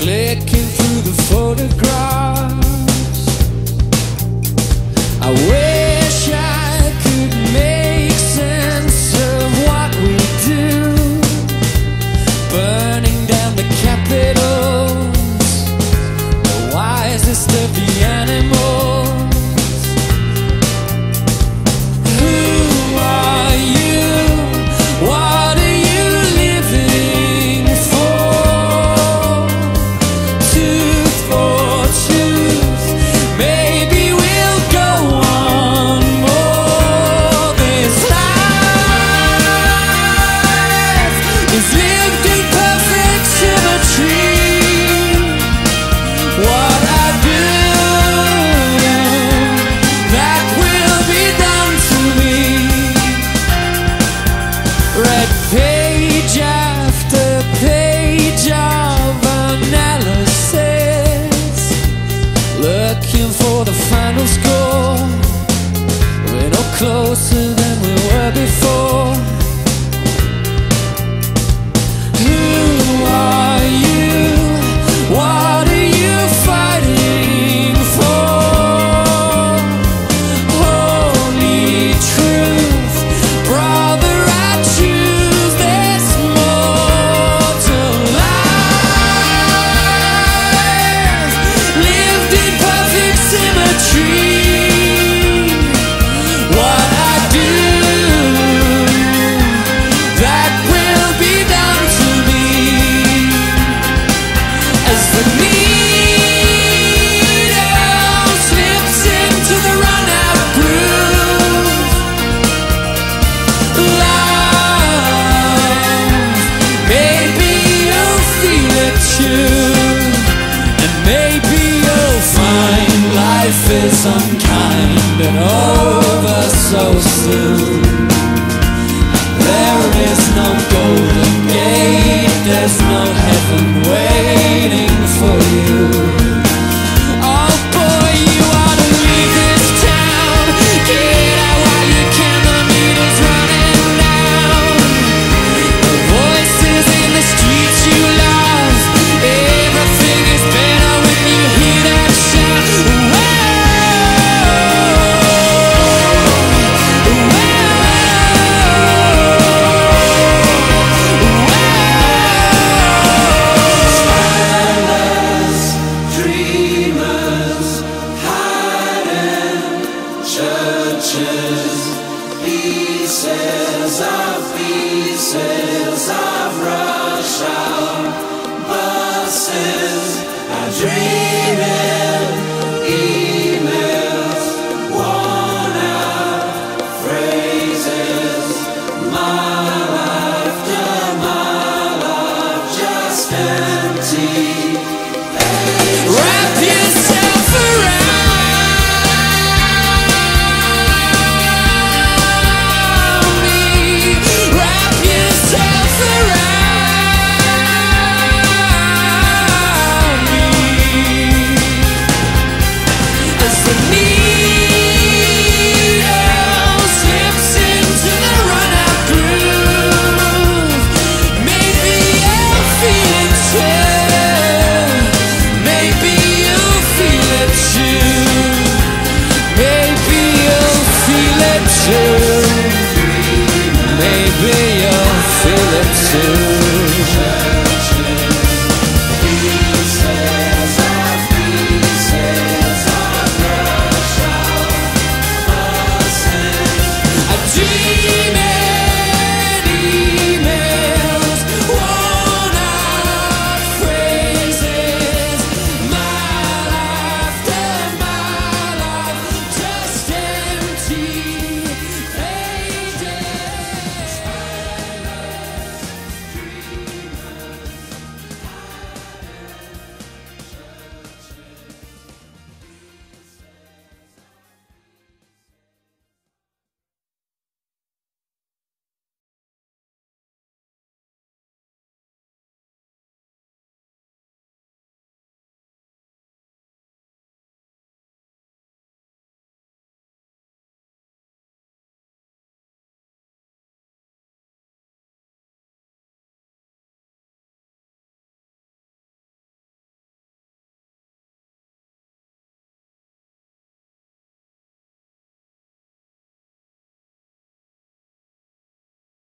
Clicking through the photograph for the final score. We're no closer than we were before. churches, pieces of pieces of Russia. hour buses. I dream in emails, worn out phrases. Just empty. soon